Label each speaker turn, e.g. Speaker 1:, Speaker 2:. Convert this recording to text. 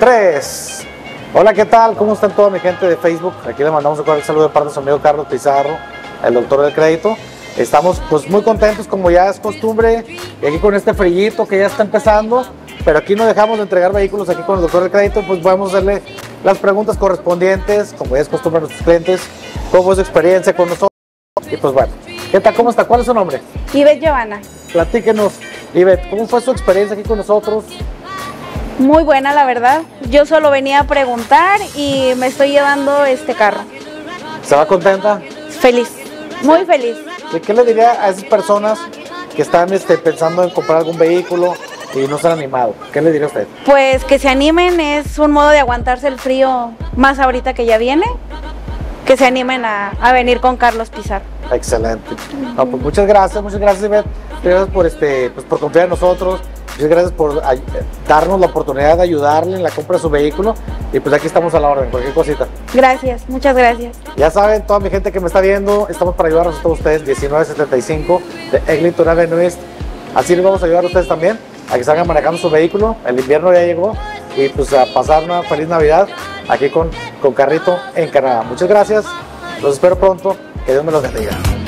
Speaker 1: Tres. Hola, ¿qué tal? ¿Cómo están toda mi gente de Facebook? Aquí le mandamos un cordial saludo de parte de su amigo Carlos Pizarro, el doctor del crédito. Estamos pues muy contentos como ya es costumbre y aquí con este frillito que ya está empezando, pero aquí no dejamos de entregar vehículos aquí con el doctor del crédito, pues podemos hacerle las preguntas correspondientes, como ya es costumbre a nuestros clientes, cómo es su experiencia con nosotros y pues bueno. ¿Qué tal? ¿Cómo está? ¿Cuál es su nombre?
Speaker 2: Ivette Giovanna.
Speaker 1: Platíquenos, Ivette, ¿cómo fue su experiencia aquí con nosotros?
Speaker 2: Muy buena, la verdad. Yo solo venía a preguntar y me estoy llevando este carro.
Speaker 1: ¿Se va contenta?
Speaker 2: Feliz, muy feliz.
Speaker 1: ¿Y qué le diría a esas personas que están este, pensando en comprar algún vehículo y no se han animado? ¿Qué le diría a usted?
Speaker 2: Pues que se animen, es un modo de aguantarse el frío más ahorita que ya viene. Que se animen a, a venir con Carlos Pizarro.
Speaker 1: Excelente. No, pues muchas gracias, muchas gracias, Ivette. Gracias por, este, pues por confiar en nosotros. Muchas gracias por darnos la oportunidad de ayudarle en la compra de su vehículo. Y pues aquí estamos a la orden, cualquier cosita.
Speaker 2: Gracias, muchas gracias.
Speaker 1: Ya saben, toda mi gente que me está viendo, estamos para ayudarlos a todos ustedes, 1975 de Eglinton Avenue East. Así les vamos a ayudar a ustedes también a que salgan manejando su vehículo. El invierno ya llegó y pues a pasar una feliz Navidad aquí con, con Carrito en Canadá. Muchas gracias, los espero pronto, que Dios me los bendiga.